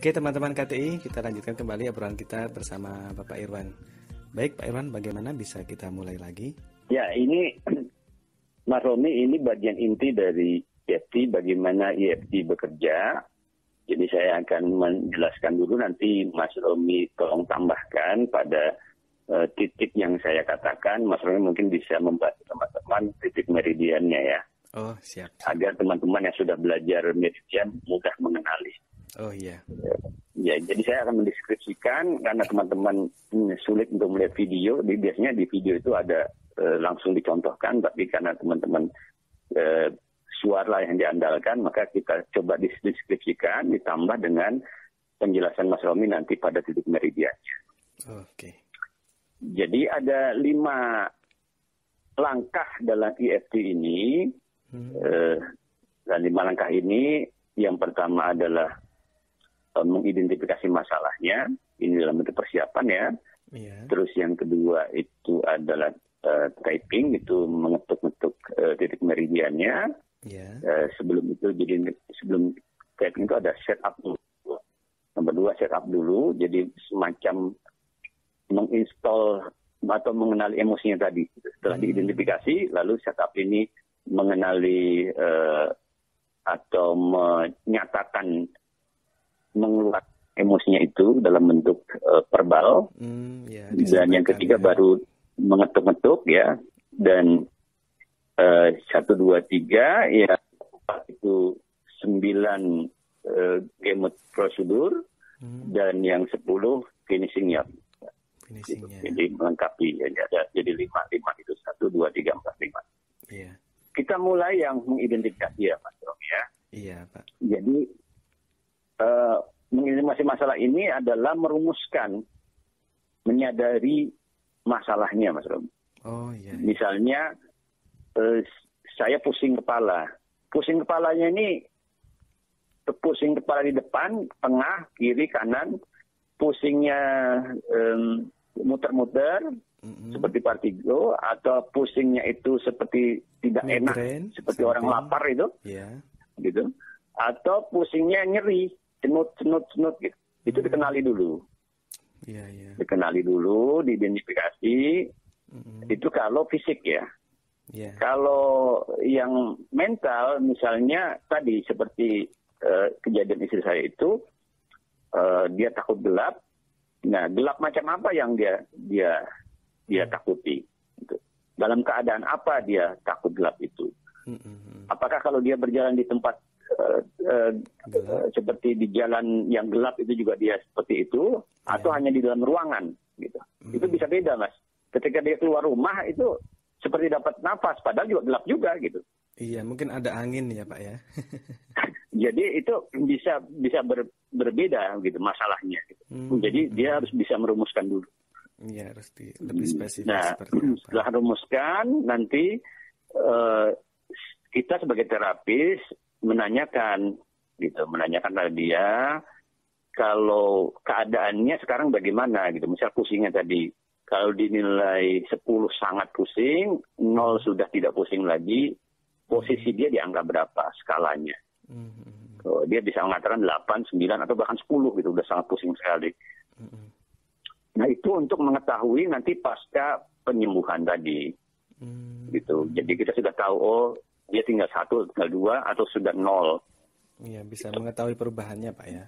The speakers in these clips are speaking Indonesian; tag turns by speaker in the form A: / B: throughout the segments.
A: Oke teman-teman KTI, kita lanjutkan kembali obrolan kita bersama Bapak Irwan. Baik Pak Irwan, bagaimana bisa kita mulai lagi?
B: Ya, ini Mas Romi ini bagian inti dari EFT, bagaimana EFT bekerja. Jadi saya akan menjelaskan dulu nanti Mas Romi tolong tambahkan pada uh, titik yang saya katakan. Mas Romi mungkin bisa membantu teman-teman titik meridiannya ya.
A: Oh, siap.
B: Agar teman-teman yang sudah belajar meridian mudah mengenali.
A: Oh iya.
B: Ya, jadi saya akan mendeskripsikan karena teman-teman sulit untuk melihat video. Biasanya di video itu ada e, langsung dicontohkan, tapi karena teman-teman e, suara yang diandalkan, maka kita coba dideskripsikan ditambah dengan penjelasan Mas Romi nanti pada titik meridiannya.
A: Oke. Okay.
B: Jadi ada lima langkah dalam EFT ini. Hmm. E, dan lima langkah ini yang pertama adalah uh, mengidentifikasi masalahnya, ini dalam bentuk persiapan ya. Yeah. Terus yang kedua itu adalah uh, typing, itu mengetuk-ngetuk titik meridiannya. Yeah. Uh, sebelum itu jadi sebelum typing itu ada setup dulu. Nomor dua setup dulu, jadi semacam menginstall atau mengenali emosinya tadi. Setelah hmm. diidentifikasi, lalu setup ini mengenali uh, atau menyatakan mengeluarkan emosinya itu dalam bentuk uh, verbal. Hmm, ya, dan yang ketiga ya. baru mengetuk-ngetuk ya. Dan uh, satu dua tiga ya itu sembilan uh, game prosedur. Hmm. dan yang sepuluh finishingnya
A: finishingnya
B: jadi melengkapi ya ada jadi lima lima itu. Satu dua tiga empat lima. Yeah. Kita mulai yang mengidentifikasi ya mas Romi ya
A: iya pak
B: jadi uh, mengintimasi masalah ini adalah merumuskan, menyadari masalahnya, Mas Rob.
A: Oh iya. iya.
B: Misalnya uh, saya pusing kepala, pusing kepalanya ini pusing kepala di depan, tengah, kiri, kanan, pusingnya um, muter-muter mm-hmm. seperti partigo atau pusingnya itu seperti tidak Migraine, enak seperti something. orang lapar itu,
A: yeah.
B: gitu, atau pusingnya nyeri cenut cenut cenut gitu itu hmm. dikenali dulu
A: Iya, iya.
B: dikenali dulu diidentifikasi mm-hmm. itu kalau fisik ya yeah. kalau yang mental misalnya tadi seperti uh, kejadian istri saya itu uh, dia takut gelap nah gelap macam apa yang dia dia dia takuti gitu. dalam keadaan apa dia takut gelap itu mm-hmm. apakah kalau dia berjalan di tempat uh, uh, seperti di jalan yang gelap itu juga dia seperti itu yeah. atau hanya di dalam ruangan gitu. Hmm. Itu bisa beda, Mas. Ketika dia keluar rumah itu seperti dapat nafas padahal juga gelap juga gitu.
A: Iya, mungkin ada angin ya, Pak ya.
B: Jadi itu bisa bisa ber, berbeda gitu masalahnya gitu. Hmm. Jadi dia harus bisa merumuskan dulu.
A: Iya, harus di, lebih hmm. spesifik
B: nah, Setelah rumuskan nanti uh, kita sebagai terapis menanyakan gitu, menanyakan pada dia kalau keadaannya sekarang bagaimana gitu. Misal pusingnya tadi, kalau dinilai 10 sangat pusing, 0 sudah tidak pusing lagi, posisi dia dianggap berapa skalanya. Mm-hmm. Oh, dia bisa mengatakan 8, 9, atau bahkan 10 gitu, udah sangat pusing sekali. Mm-hmm. Nah itu untuk mengetahui nanti pasca penyembuhan tadi. Mm-hmm. gitu. Jadi kita sudah tahu, oh dia tinggal satu, tinggal dua, atau sudah nol.
A: Iya, bisa gitu. mengetahui perubahannya, Pak ya?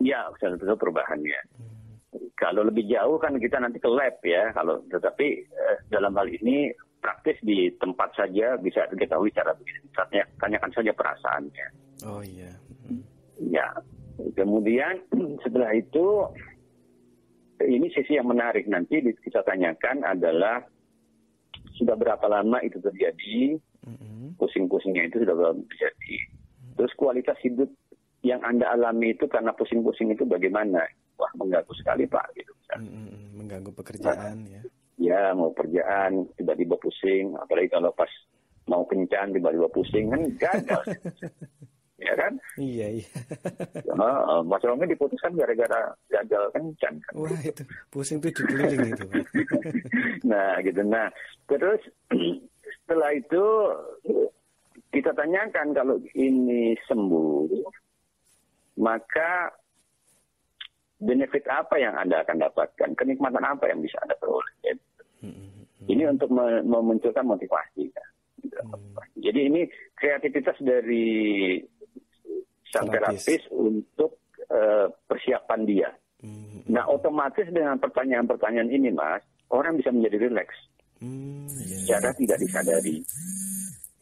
B: Iya, bisa mengetahui perubahannya. Hmm. Kalau lebih jauh kan kita nanti ke lab ya. Kalau tetapi eh, dalam hal ini praktis di tempat saja bisa diketahui cara begini. Tanyakan saja perasaannya.
A: Oh iya.
B: Hmm. Ya. Kemudian setelah itu ini sisi yang menarik nanti kita tanyakan adalah sudah berapa lama itu terjadi, pusing-pusingnya itu sudah belum terjadi. Terus kualitas hidup yang anda alami itu karena pusing-pusing itu bagaimana? Wah mengganggu sekali pak, gitu.
A: Mengganggu pekerjaan nah, ya?
B: Ya mau pekerjaan tiba-tiba pusing, apalagi kalau pas mau kencan tiba-tiba pusing kan gagal. ya kan?
A: Iya iya.
B: Uh, Mas Romi diputuskan gara-gara gagal kencan kan.
A: Wah itu pusing tuh keliling itu.
B: nah gitu. Nah terus setelah itu kita tanyakan kalau ini sembuh, maka benefit apa yang Anda akan dapatkan, kenikmatan apa yang bisa Anda peroleh. Ya. Ini untuk memunculkan motivasi. Ya. Hmm. Jadi ini kreativitas dari sang terapis untuk uh, persiapan dia. Hmm. Nah, otomatis dengan pertanyaan-pertanyaan ini, Mas, orang bisa menjadi rileks. Hmm, yeah. secara tidak disadari.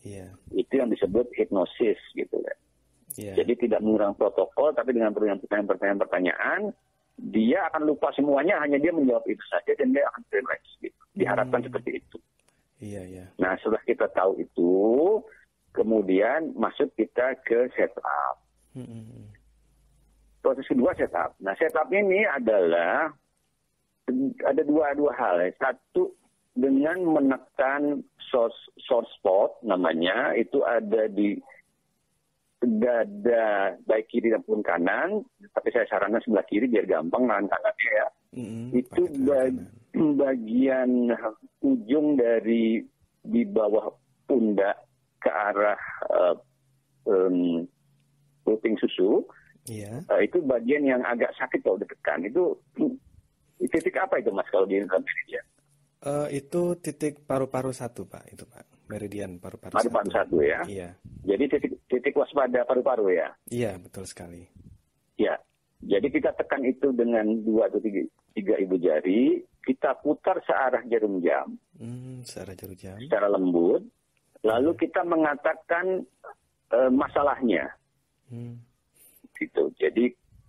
B: Yeah. Itu yang disebut hipnosis gitu ya. Yeah. Jadi tidak mengurang protokol, tapi dengan pertanyaan-pertanyaan, dia akan lupa semuanya, hanya dia menjawab itu saja dan dia akan relax. Gitu. Diharapkan hmm. seperti itu. Iya, yeah, yeah. Nah, setelah kita tahu itu, kemudian masuk kita ke setup. Hmm. hmm, hmm. Proses kedua setup. Nah, setup ini adalah ada dua dua hal. Satu dengan menekan source source spot namanya itu ada di dada baik kiri maupun kanan tapi saya sarankan sebelah kiri biar gampang nahan kanannya ya mm-hmm, itu bag, bagian ujung dari di bawah pundak ke arah uh, um, susu yeah. uh, itu bagian yang agak sakit kalau ditekan itu titik apa itu mas kalau di Indonesia
A: Uh, itu titik paru-paru satu pak, itu pak, meridian paru-paru
B: paru-paru satu. satu ya. Iya. Jadi titik titik waspada paru-paru ya.
A: Iya betul sekali.
B: Ya, jadi kita tekan itu dengan dua atau tiga, tiga ibu jari, kita putar searah jarum jam.
A: Hmm, searah jarum jam.
B: Secara lembut, lalu kita mengatakan uh, masalahnya. Hmm. Gitu. Jadi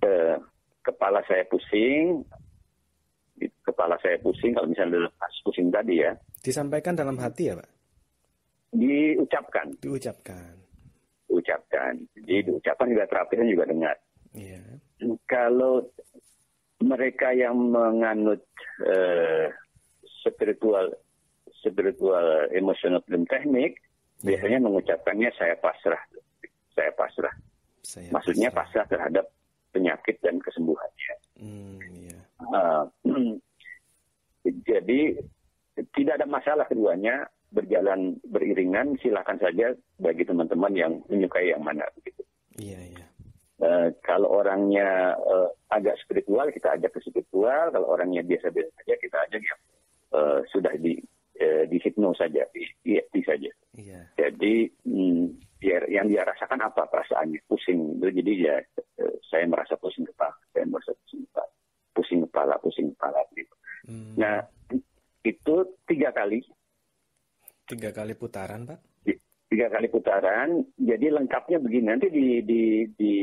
B: uh, kepala saya pusing, kepala saya pusing kalau misalnya pas pusing tadi ya.
A: Disampaikan dalam hati ya Pak?
B: Diucapkan.
A: Diucapkan.
B: Ucapkan. Jadi diucapkan juga terapisnya juga dengar. Iya. Kalau mereka yang menganut uh, spiritual spiritual emosional belum teknik yeah. biasanya mengucapkannya saya pasrah saya pasrah saya maksudnya pasrah. pasrah terhadap penyakit dan kesembuhannya hmm, yeah. uh, jadi tidak ada masalah keduanya berjalan beriringan silakan saja bagi teman-teman yang menyukai yang mana begitu. Iya iya. Uh, kalau orangnya uh, agak spiritual kita ajak ke spiritual, kalau orangnya biasa-biasa saja kita ajak yang uh, sudah di uh, di hipno saja, di EFT saja. Iya. Jadi hmm, biar yang dia rasakan apa perasaannya pusing, jadi ya uh, saya merasa pusing kepala, saya merasa pusing kepala, pusing kepala, pusing kepala gitu. Hmm. Nah, itu tiga kali.
A: Tiga kali putaran, Pak?
B: Tiga kali putaran. Jadi lengkapnya begini. Nanti di, di, di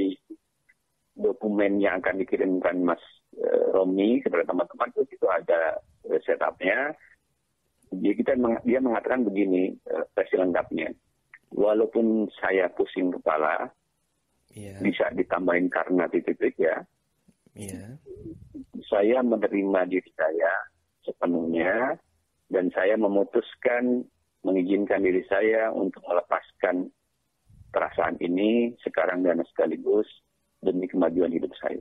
B: dokumen yang akan dikirimkan Mas uh, Romi kepada teman-teman itu, itu ada uh, setupnya. Jadi kita dia mengatakan begini uh, versi lengkapnya. Walaupun saya pusing kepala, yeah. bisa ditambahin karena titik-titik ya. Yeah saya menerima diri saya sepenuhnya dan saya memutuskan mengizinkan diri saya untuk melepaskan perasaan ini sekarang dan sekaligus demi kemajuan hidup saya.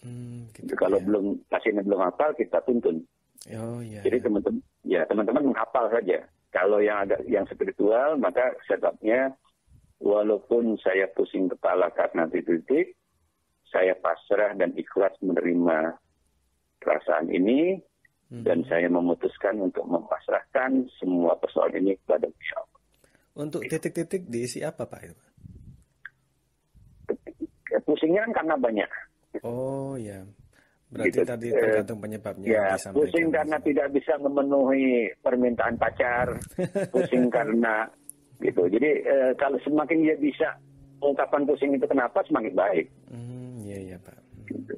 B: Hmm, gitu Kalau ya. belum pasiennya belum hafal kita tuntun. Oh, iya, Jadi iya. teman-teman ya teman-teman menghafal saja. Kalau yang ada yang spiritual maka setupnya walaupun saya pusing kepala karena titik-titik, saya pasrah dan ikhlas menerima perasaan ini hmm. dan saya memutuskan untuk mempasrahkan semua persoalan ini kepada
A: beliau. Untuk titik-titik diisi apa Pak?
B: Pusingnya kan karena banyak.
A: Oh ya. Berarti gitu. tadi tergantung penyebabnya.
B: Ya, pusing karena tidak bisa memenuhi permintaan pacar, pusing karena gitu. Jadi eh, kalau semakin dia bisa mengungkapkan pusing itu kenapa semakin baik. Hmm, iya iya Pak.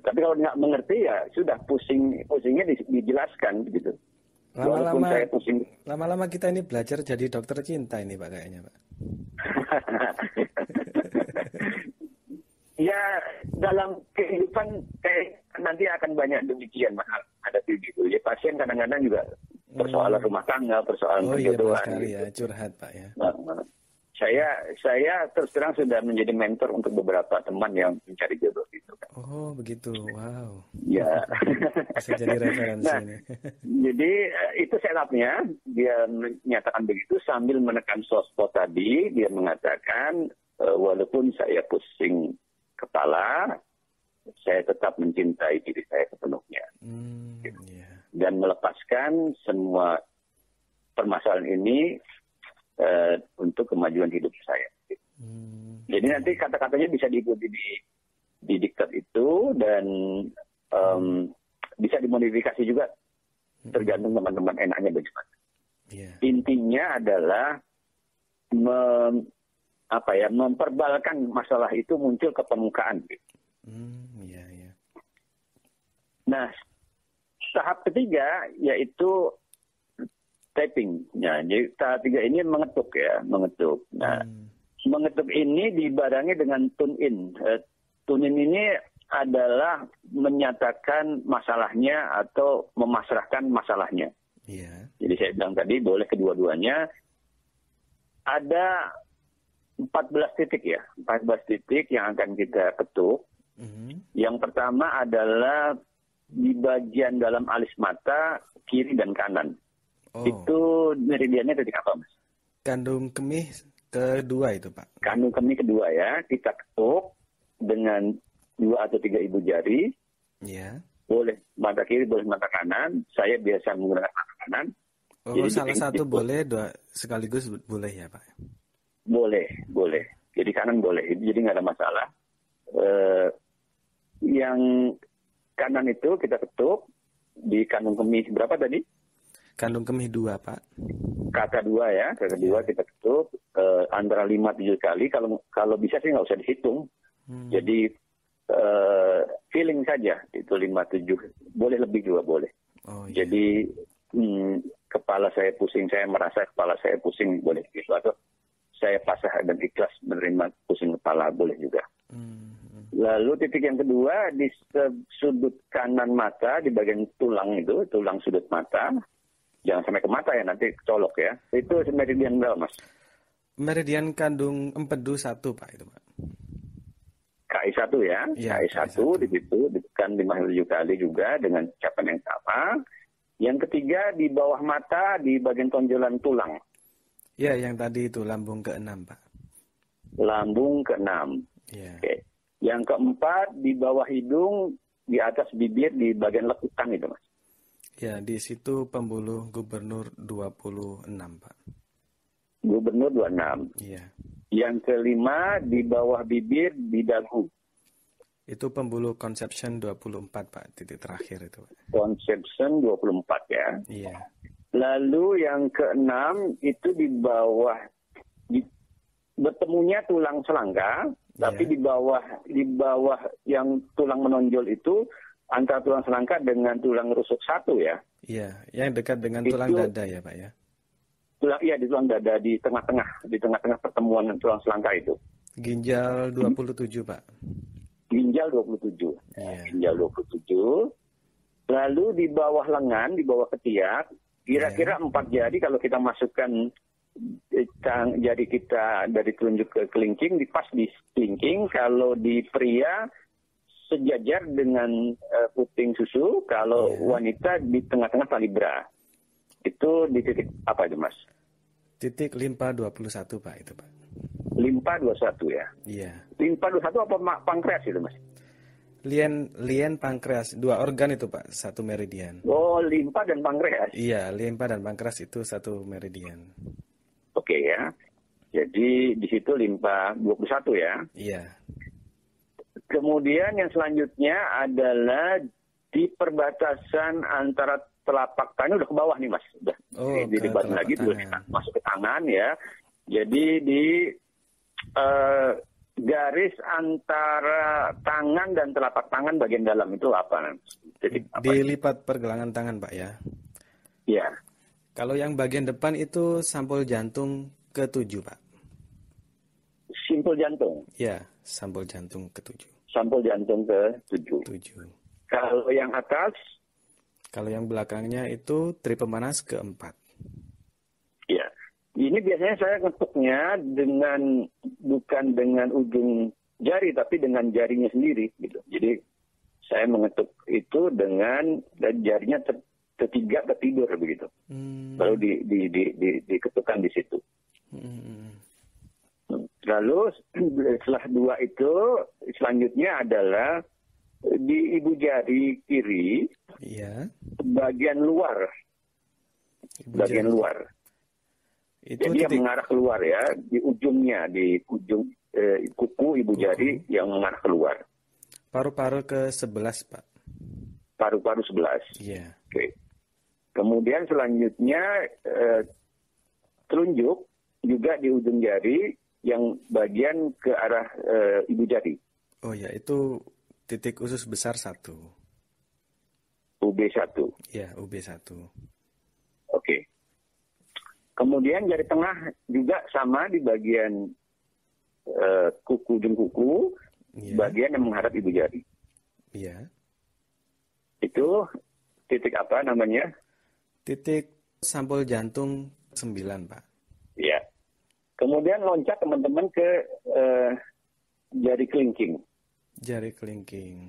B: Tapi kalau nggak mengerti ya sudah pusing pusingnya dijelaskan gitu.
A: Lama-lama lama-lama kita ini belajar jadi dokter cinta ini pak kayaknya pak.
B: ya dalam kehidupan kayak nanti akan banyak demikian mas ada begitu. Ya pasien kadang-kadang juga persoalan hmm. rumah tangga, persoalan oh, iya,
A: sekali ya, curhat pak ya. Nah, nah
B: saya saya terus terang sudah menjadi mentor untuk beberapa teman yang mencari jodoh itu.
A: Oh begitu, wow.
B: Ya.
A: Bisa jadi referensi nah, ini.
B: jadi eh, itu setupnya dia menyatakan begitu sambil menekan sospot tadi dia mengatakan uh, walaupun saya pusing tetap mencintai diri saya sepenuhnya. Hmm, yeah. Dan melepaskan semua permasalahan ini uh, untuk kemajuan hidup saya. Hmm. Jadi nanti kata-katanya bisa diikuti di di diktat itu dan um, bisa dimodifikasi juga hmm. tergantung teman-teman enaknya bagaimana. Yeah. Intinya adalah mem, apa ya memperbalkan masalah itu muncul ke permukaan. Hmm, yeah, yeah. Nah, tahap ketiga yaitu tapping. Nah, jadi tahap tiga ini mengetuk ya, mengetuk. Nah, hmm. mengetuk ini dibarengi dengan tune in. Uh, tune in ini adalah menyatakan masalahnya atau memasrahkan masalahnya. Yeah. Jadi saya bilang tadi boleh kedua-duanya. Ada 14 titik ya, 14 titik yang akan kita ketuk. Mm-hmm. Yang pertama adalah di bagian dalam alis mata kiri dan kanan. Oh. Itu meridiannya titik apa, Mas?
A: Kandung kemih kedua itu, Pak.
B: Kandung kemih kedua ya, kita ketuk dengan dua atau tiga ibu jari.
A: Yeah.
B: Boleh mata kiri, boleh mata kanan. Saya biasa menggunakan mata kanan.
A: Oh, Jadi salah satu boleh, dua sekaligus boleh ya, Pak?
B: Boleh, boleh. Jadi kanan boleh, jadi nggak ada masalah. Uh, yang kanan itu kita ketuk di kandung kemih berapa tadi?
A: Kandung kemih dua, Pak.
B: Kata dua ya, kata dua kita ketuk uh, antara lima tujuh kali. Kalau kalau bisa sih nggak usah dihitung. Hmm. Jadi uh, feeling saja itu lima tujuh, boleh lebih juga boleh. Oh, iya. Jadi hmm, kepala saya pusing, saya merasa kepala saya pusing boleh gitu atau saya pasrah dan ikhlas menerima pusing kepala boleh juga. Hmm. Lalu titik yang kedua di sudut kanan mata di bagian tulang itu, tulang sudut mata. Jangan sampai ke mata ya nanti colok ya. Itu meridian berapa mas?
A: Meridian kandung empedu satu pak itu pak.
B: KI satu ya, ya KI satu di situ ditekan lima tujuh kali juga dengan ucapan yang sama. Yang ketiga di bawah mata di bagian tonjolan tulang.
A: Ya, yang tadi itu lambung keenam, Pak.
B: Lambung keenam. Ya. Oke. Yang keempat di bawah hidung, di atas bibir, di bagian lekukan itu, Mas.
A: Ya, di situ pembuluh gubernur 26, Pak.
B: Gubernur 26.
A: Iya.
B: Yang kelima di bawah bibir, di dagu.
A: Itu pembuluh conception 24, Pak, titik terakhir itu.
B: Conception 24 ya.
A: Iya.
B: Lalu yang keenam itu di bawah di, bertemunya tulang selangka, yeah. tapi di bawah di bawah yang tulang menonjol itu antara tulang selangka dengan tulang rusuk satu ya.
A: Iya, yang dekat dengan tulang itu, dada ya, Pak ya.
B: Tulang iya di tulang dada di tengah-tengah di tengah-tengah pertemuan tulang selangka itu.
A: Ginjal 27, Pak.
B: Ginjal 27. Yeah. Ginjal 27. Lalu di bawah lengan, di bawah ketiak, Kira-kira iya. empat jari kalau kita masukkan jari kita dari telunjuk ke kelingking, di pas di kelingking. Kalau di pria sejajar dengan uh, puting susu, kalau yeah. wanita di tengah-tengah tali bra. Itu di titik apa itu mas?
A: Titik limpa 21 pak itu pak.
B: Limpa 21 ya?
A: Iya.
B: Limpa 21 apa pankreas itu mas?
A: Lien, lien pankreas, dua organ itu Pak, satu meridian.
B: Oh, limpa dan pankreas.
A: Iya, limpa dan pankreas itu satu meridian.
B: Oke ya. Jadi di situ limpa 21 ya.
A: Iya.
B: Kemudian yang selanjutnya adalah di perbatasan antara telapak tangan udah ke bawah nih Mas. Udah oh, di, di lagi tangan. masuk ke tangan ya. Jadi di uh, garis antara tangan dan telapak tangan bagian dalam itu apa?
A: Jadi apa? Dilipat pergelangan tangan, Pak ya.
B: Iya.
A: Kalau yang bagian depan itu sampul jantung ketujuh, Pak.
B: Simpul jantung.
A: Ya, sampul jantung ketujuh.
B: Sampul jantung ketujuh.
A: Tujuh.
B: Kalau yang atas?
A: Kalau yang belakangnya itu tri pemanas keempat.
B: Ini biasanya saya ngetuknya dengan bukan dengan ujung jari tapi dengan jarinya sendiri gitu. Jadi saya mengetuk itu dengan dan jarinya ter, ketiga tertidur begitu. Hmm. Lalu di, di, di, di, diketukkan di situ. Hmm. Lalu setelah dua itu selanjutnya adalah di ibu jari kiri,
A: Iya.
B: bagian luar,
A: Ibu
B: bagian
A: jari.
B: luar.
A: Itu
B: Jadi yang
A: titik
B: mengarah keluar ya, di ujungnya, di ujung eh, kuku ibu jari yang mengarah keluar.
A: paru-paru ke 11, Pak.
B: Paru-paru sebelas.
A: Iya.
B: Oke. Kemudian selanjutnya eh, telunjuk juga di ujung jari yang bagian ke arah eh, ibu jari,
A: Oh ya, itu titik usus besar satu.
B: UB1.
A: Ya, UB1.
B: Oke. Kemudian jari tengah juga sama di bagian eh, kuku ujung kuku,
A: Iya.
B: bagian yang menghadap ibu jari.
A: Iya.
B: Itu titik apa namanya?
A: Titik sampul jantung 9, Pak.
B: Ya. Kemudian loncat teman-teman ke eh, jari kelingking.
A: Jari kelingking.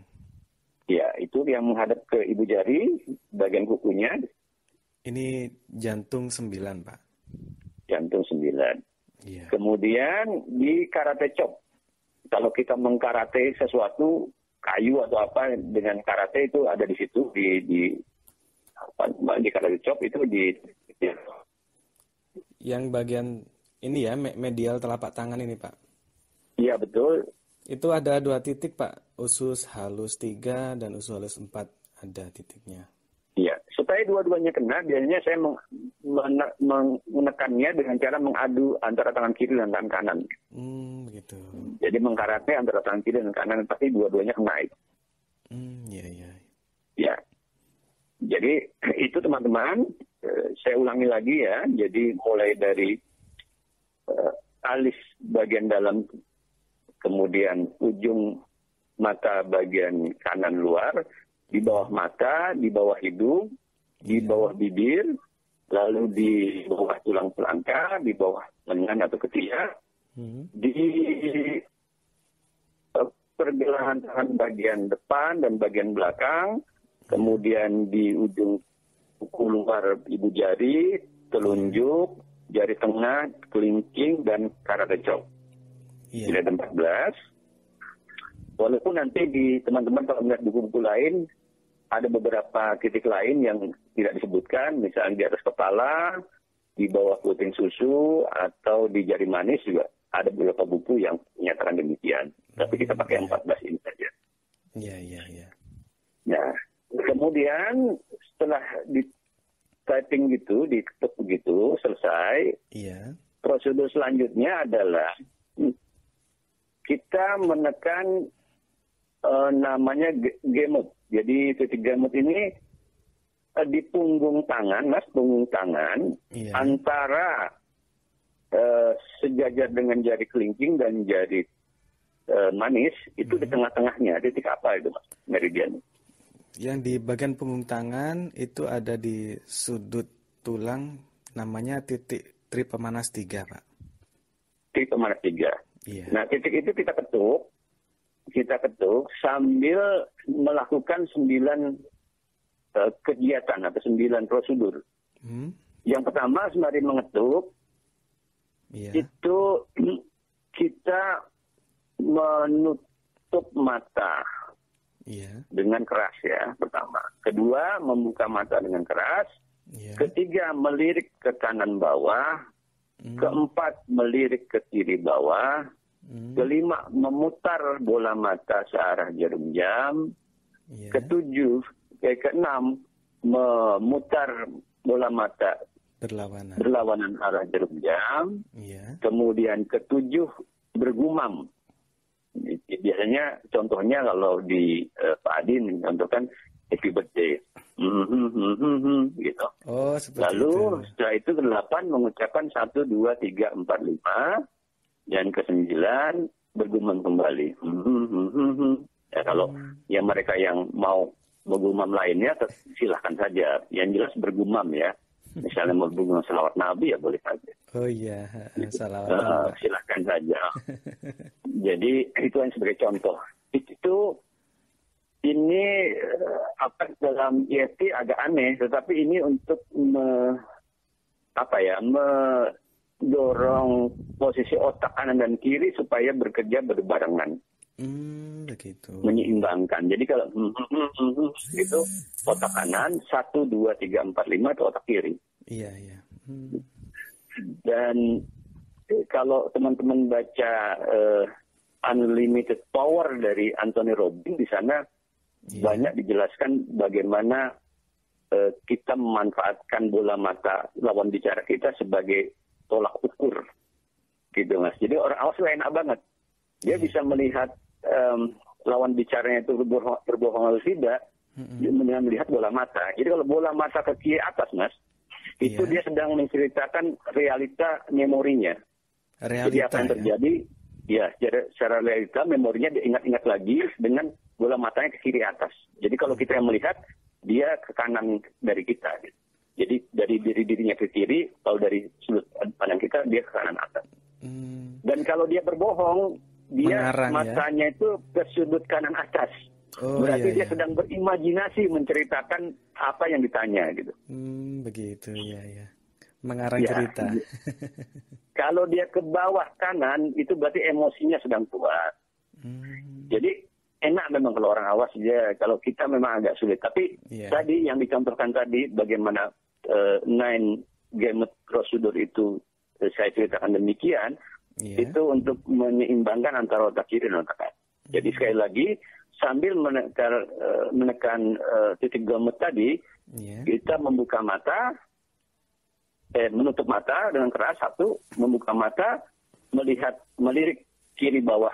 B: Ya, itu yang menghadap ke ibu jari, bagian kukunya,
A: Ini jantung 9, Pak.
B: jantung sembilan.
A: Iya.
B: Kemudian di karate chop. Kalau kita mengkarate sesuatu, kayu atau apa dengan karate itu ada di situ di di di karate chop itu di ya,
A: Yang bagian ini ya, me- medial telapak tangan ini, Pak.
B: iya betul.
A: Itu ada dua titik, Pak. Usus halus 3 dan usus halus 4 ada titiknya.
B: Iya, supaya dua-duanya kena, biasanya saya meng- mene- meng- menekannya dengan cara mengadu antara tangan kiri dan tangan kanan.
A: Hmm, begitu.
B: Jadi mengkarate antara tangan kiri dan kanan, tapi dua-duanya kena.
A: Hmm, iya, iya.
B: Ya. Jadi itu teman-teman, eh, saya ulangi lagi ya. Jadi mulai dari eh, alis bagian dalam, kemudian ujung mata bagian kanan luar, di bawah mata, di bawah hidung, di
A: Iya.
B: bawah bibir, lalu di bawah tulang pelangka, di bawah lengan atau ketiak,
A: Hmm.
B: di eh, pergelangan tangan bagian depan dan bagian belakang, kemudian di ujung kuku luar ibu jari, telunjuk, jari tengah, kelingking, dan karate chop. Jadi
A: Iya.
B: ada 14. Walaupun nanti di teman-teman kalau melihat buku-buku lain, ada beberapa titik lain yang tidak disebutkan, misalnya di atas kepala, di bawah puting susu, atau di jari manis juga ada beberapa buku yang menyatakan demikian. Tapi kita pakai 14 ini saja.
A: Iya, iya, iya.
B: Nah, kemudian setelah di typing gitu, diketuk begitu, selesai,
A: Iya.
B: prosedur selanjutnya adalah hmm, kita menekan eh, namanya ge- gemut. Jadi titik gemut ini eh, di punggung tangan, mas, punggung tangan
A: Iya.
B: antara eh, sejajar dengan jari kelingking dan jari manis itu di tengah-tengahnya. Titik apa itu, mas? Meridian.
A: Yang di bagian punggung tangan itu ada di sudut tulang namanya titik tri pemanas 3, Pak.
B: Titik pemanas tiga.
A: Iya.
B: Nah, titik itu kita ketuk, kita ketuk sambil melakukan sembilan eh, kegiatan atau sembilan prosedur.
A: Hmm.
B: Yang pertama sembari mengetuk
A: Iya.
B: itu kita menutup mata
A: Iya.
B: dengan keras ya pertama. Kedua membuka mata dengan keras.
A: Iya.
B: Ketiga melirik ke kanan bawah.
A: Hmm.
B: Keempat melirik ke kiri bawah.
A: Hmm.
B: Kelima, memutar bola mata searah jarum jam.
A: Iya.
B: Ketujuh, eh, keenam, memutar bola mata
A: Berlawanan.
B: berlawanan arah jarum jam.
A: Iya.
B: Kemudian ketujuh, bergumam. Biasanya contohnya kalau di eh, Pak Adi mencontohkan happy birthday. Hmm, hmm, hmm, gitu.
A: Oh, seperti
B: Lalu
A: itu.
B: setelah itu kedelapan mengucapkan satu, dua, tiga, empat, lima. Dan kesembilan bergumam kembali. Hmm, hmm, hmm. Ya kalau yang mereka yang mau bergumam lainnya silahkan saja. Yang jelas bergumam ya. Misalnya mau bergumam selawat Nabi ya boleh saja.
A: Oh iya, salawat
B: Eh,
A: Pak.
B: silahkan saja. Jadi itu yang sebagai contoh. Itu ini eh, apa dalam EFT agak aneh, tetapi ini untuk me, apa ya mendorong posisi otak kanan dan kiri supaya bekerja berbarengan.
A: Hmm, begitu.
B: Menyeimbangkan. Jadi kalau hmm, hmm, hmm, itu otak kanan, satu, dua, tiga, empat, lima itu otak kiri.
A: Iya, iya. Hmm.
B: Dan eh, kalau teman-teman baca uh, Unlimited Power dari Anthony Robbins di sana yeah. banyak dijelaskan bagaimana uh, kita memanfaatkan bola mata lawan bicara kita sebagai tolak ukur gitu mas. Jadi orang awas enak banget. Dia yeah. bisa melihat um, lawan bicaranya itu berbohong, berbohong atau tidak mm-hmm. dengan melihat bola mata. Jadi kalau bola mata ke kiri atas mas, yeah. itu dia sedang menceritakan realita memorinya. Realita, Jadi apa yang ya? terjadi? Ya, secara, secara realita memorinya dia ingat-ingat lagi dengan bola matanya ke kiri atas. Jadi kalau kita yang melihat, dia ke kanan dari kita. Jadi dari diri dirinya ke kiri, kalau dari sudut pandang kita dia ke kanan atas. Hmm. Dan kalau dia berbohong, dia Mengarang, ya? matanya ya? itu ke sudut kanan atas. Oh, Berarti iya, dia iya. sedang berimajinasi menceritakan apa yang ditanya gitu.
A: Hmm, begitu ya ya. Mengarang ya. cerita.
B: Kalau dia ke bawah kanan itu berarti emosinya sedang kuat. Hmm. Jadi enak memang kalau orang awas dia kalau kita memang agak sulit. Tapi yeah. tadi yang dicontohkan tadi bagaimana uh, nine game prosedur itu uh, saya ceritakan demikian yeah. itu untuk menyeimbangkan antara otak kiri dan otak kanan. Hmm. Jadi sekali lagi sambil menekan, uh, menekan uh, titik gamut tadi, yeah. kita membuka mata, eh, menutup mata dengan keras satu, membuka mata, melihat melirik kiri bawah,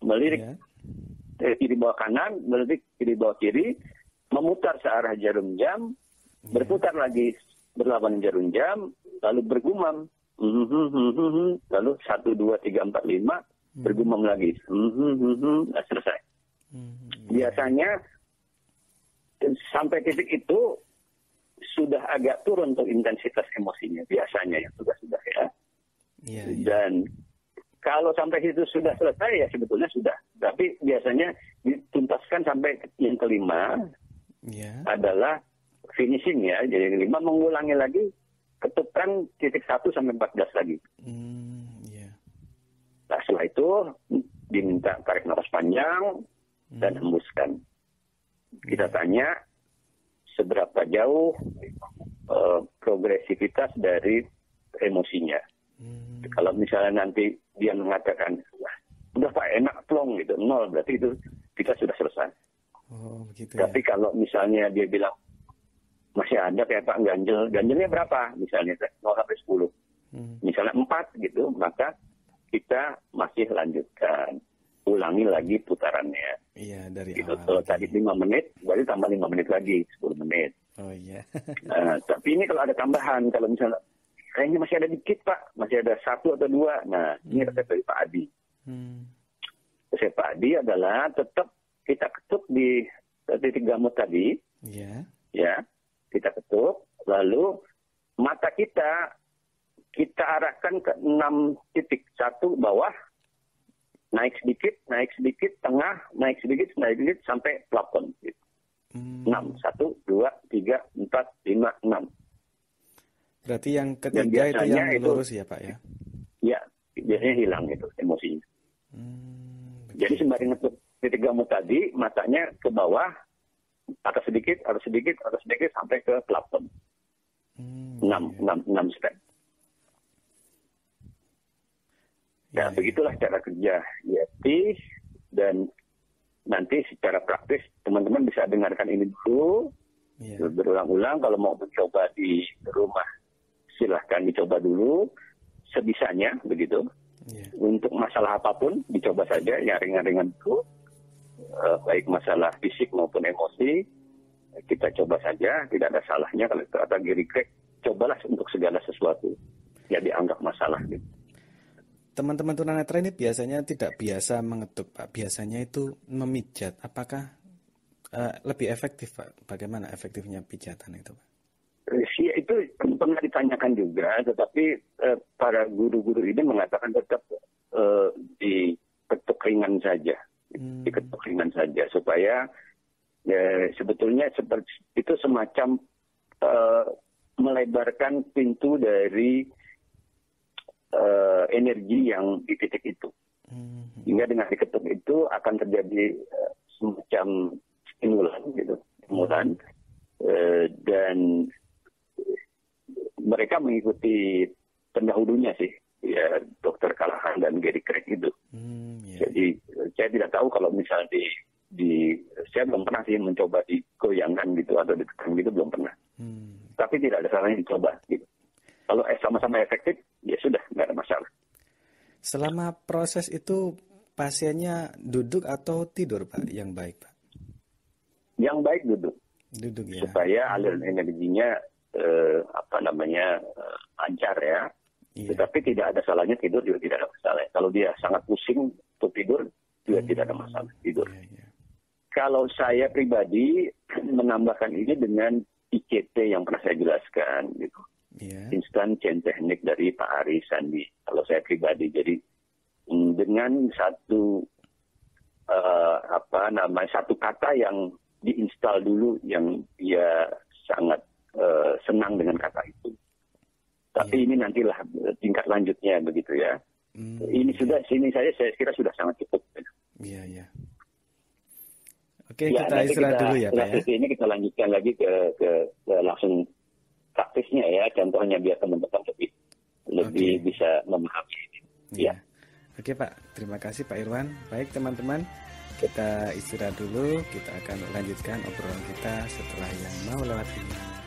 B: melirik yeah. eh, kiri bawah kanan, melirik kiri bawah kiri, memutar searah jarum jam, yeah. berputar lagi berlawan jarum jam, lalu bergumam lalu satu dua tiga empat lima hmm. bergumam lagi nah, selesai hmm. biasanya sampai titik itu sudah agak turun untuk intensitas emosinya biasanya ya sudah sudah ya yeah, yeah. dan kalau sampai situ sudah selesai ya sebetulnya sudah tapi biasanya dituntaskan sampai yang kelima yeah. adalah finishing ya jadi yang kelima mengulangi lagi ketukan titik satu sampai empat belas lagi. Hmm, yeah. Nah setelah itu diminta tarik nafas panjang hmm. dan hembuskan. Kita yeah. tanya seberapa jauh uh, progresivitas dari emosinya. Hmm. Kalau misalnya nanti dia mengatakan, udah pak enak plong gitu, nol berarti itu kita sudah selesai. Oh, begitu ya. Tapi kalau misalnya dia bilang masih ada kayak Pak Ganjel. Ganjelnya berapa? Misalnya 0 sampai 10. Hmm. Misalnya 4 gitu, maka kita masih lanjutkan. Ulangi lagi putarannya.
A: Iya, dari
B: gitu. Kalau tadi 5 menit, berarti tambah 5 menit lagi, 10 menit.
A: Oh iya.
B: nah, tapi ini kalau ada tambahan, kalau misalnya kayaknya masih ada dikit Pak, masih ada satu atau dua. Nah, hmm. ini resep dari Pak Adi. Hmm. Resep Pak Adi adalah tetap kita ketuk di titik gamut tadi. Iya. Yeah. Ya kita ketuk, lalu mata kita kita arahkan ke enam titik. Satu bawah, naik sedikit, naik sedikit, tengah, naik sedikit, naik sedikit, sampai plafon. Hmm. Enam, satu, dua, tiga, empat, lima, enam.
A: Berarti yang ketiga itu yang itu, lurus ya Pak ya?
B: Ya, biasanya hilang itu emosinya. Hmm, Jadi sembari ngetuk titik gamut tadi, matanya ke bawah, atas sedikit, atas sedikit, atas sedikit sampai ke plafon. Hmm, enam, iya. enam, enam step. Ya, ya, begitulah cara kerja EFT dan nanti secara praktis teman-teman bisa dengarkan ini dulu ya. berulang-ulang kalau mau mencoba di rumah silahkan dicoba dulu sebisanya begitu ya. untuk masalah apa pun dicoba saja yang ringan-ringan dulu uh, baik masalah fisik maupun emosi kita coba saja tidak ada salahnya kalau ternyata regret cobalah untuk segala sesuatu ya dianggap masalah gitu.
A: Teman-teman tunanetra ini biasanya tidak biasa mengetuk Pak, biasanya itu memijat. Apakah uh, lebih efektif Pak? Bagaimana efektifnya pijatan itu Pak?
B: Ya, itu pernah ditanyakan juga, tetapi uh, para guru-guru ini mengatakan tetap uh, diketuk ringan saja hmm. diketuk ringan saja supaya ya, sebetulnya seperti itu semacam uh, melebarkan pintu dari uh, energi yang di titik itu. Hmm. Hingga dengan diketuk itu akan terjadi uh, semacam stimulan gitu, stimulan uh, dan mereka mengikuti pendahulunya sih ya dokter Kalahan dan Gary Craig itu. Hmm, yeah. Jadi saya tidak tahu kalau misalnya di di saya belum pernah sih mencoba digoyangkan gitu atau ditekan gitu belum pernah. Hmm. Tapi tidak ada salahnya dicoba gitu. Kalau eh, sama-sama efektif ya sudah nggak ada masalah.
A: Selama proses itu pasiennya duduk atau tidur pak yang baik pak?
B: Yang baik duduk.
A: Duduk ya.
B: Supaya aliran energinya eh, apa namanya eh, lancar ya. Iya. Tetapi tidak ada salahnya tidur juga tidak ada masalah. Kalau dia sangat pusing untuk tidur juga hmm. tidak ada masalah tidur. Iya, iya. Kalau saya pribadi menambahkan ini dengan ICT yang pernah saya jelaskan gitu. Yeah. Instant chain teknik dari Pak Ari Sandi. Kalau saya pribadi jadi mm, dengan satu uh, apa namanya satu kata yang diinstal dulu yang dia sangat uh, senang dengan kata itu. Tapi yeah. ini nantilah tingkat lanjutnya begitu ya. Mm. Ini sudah sini saya saya kira sudah sangat cukup.
A: Iya yeah, iya. Yeah. Oke ya, kita istirahat dulu ya Pak
B: ya. Ini kita lanjutkan lagi ke, ke, ke langsung praktisnya ya. Contohnya biar teman-teman lebih lebih okay. bisa memahami ini.
A: Ya. ya. Oke Pak, terima kasih Pak Irwan. Baik teman-teman, kita istirahat dulu. Kita akan lanjutkan obrolan kita setelah yang mau lewat ini.